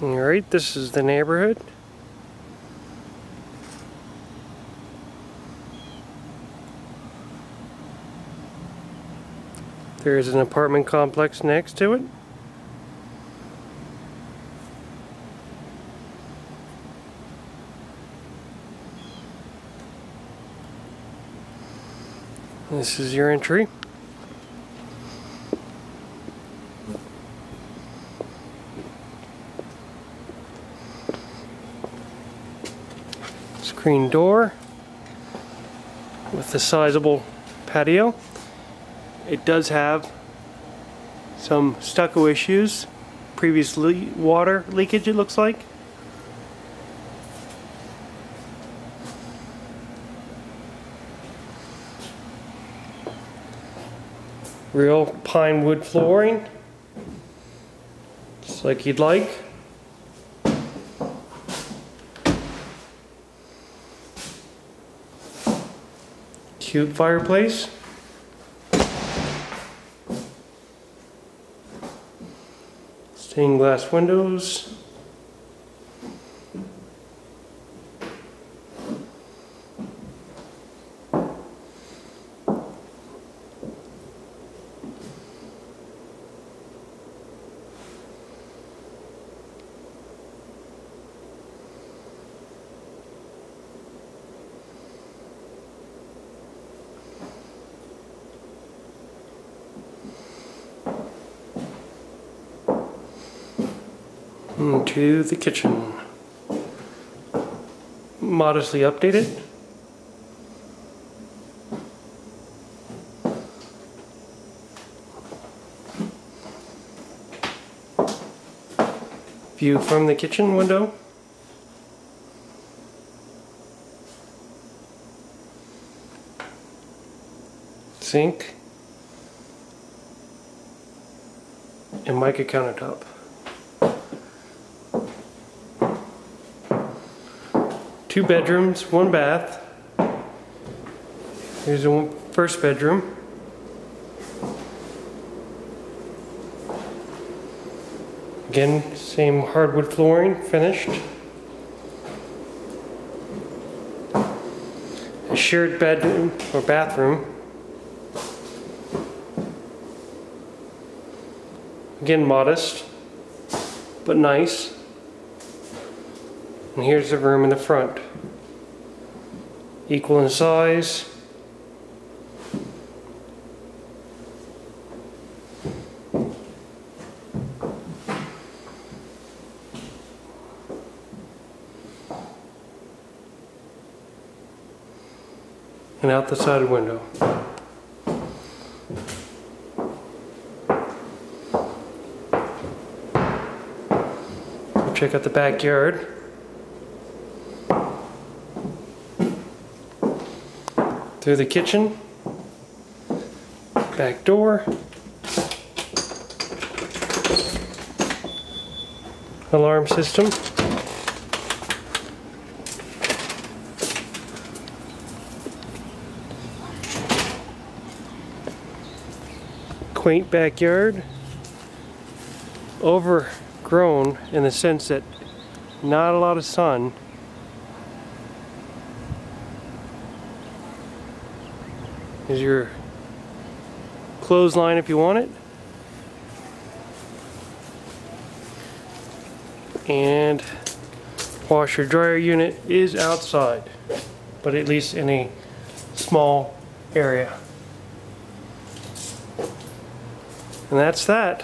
Alright, this is the neighborhood. There is an apartment complex next to it. This is your entry. Screen door with a sizable patio. It does have some stucco issues, previous le water leakage it looks like. Real pine wood flooring, just like you'd like. Cute fireplace. Stained glass windows. To the kitchen. Modestly updated. View from the kitchen window. Sink. And mica countertop. Two bedrooms, one bath. Here's the first bedroom. Again, same hardwood flooring, finished. A shared bedroom or bathroom. Again, modest, but nice. And here's the room in the front. Equal in size. And out the side window. Check out the backyard. Through the kitchen, back door, alarm system. Quaint backyard, overgrown in the sense that not a lot of sun Is your clothesline if you want it. And washer dryer unit is outside, but at least in a small area. And that's that.